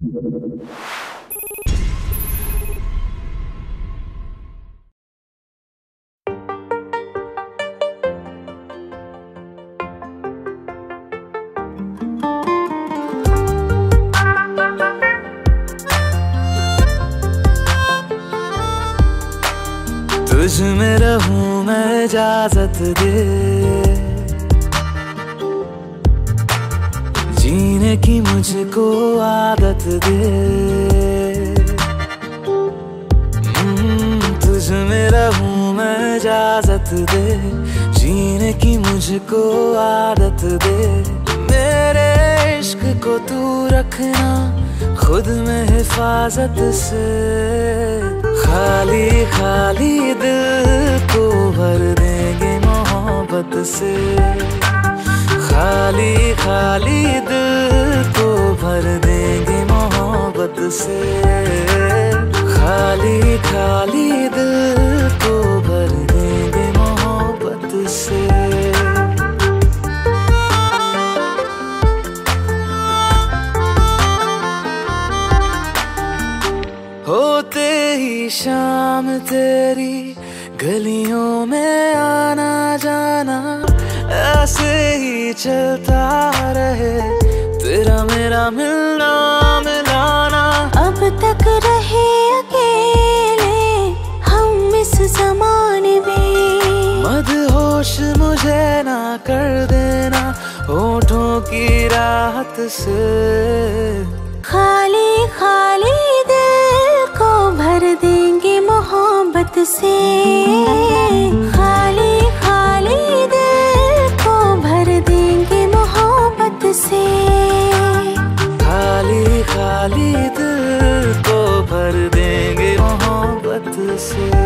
तुझ में रहूँ मैं इजाज़त दे। की मुझको आदत दे। हम्म, तुझ में रहूँ मैं इजाज़त दे। जीने की मुझको आदत दे। मेरे इश्क को तू रखना खुद में हिफाजत से। खाली खाली दिल को भर देंगे मोहब्बत से। खाली खाली दिल मोहब्बत से खाली खाली दिल को भर देंगे मोहब्बत से। होते ही शाम तेरी गलियों में आना जाना, ऐसे ही चलता रहे। तेरा मेरा मिलना की राहत से। खाली खाली दिल को भर देंगे मोहब्बत से। खाली खाली दिल को भर देंगे मोहब्बत से। खाली खाली दिल को भर देंगे मोहब्बत से।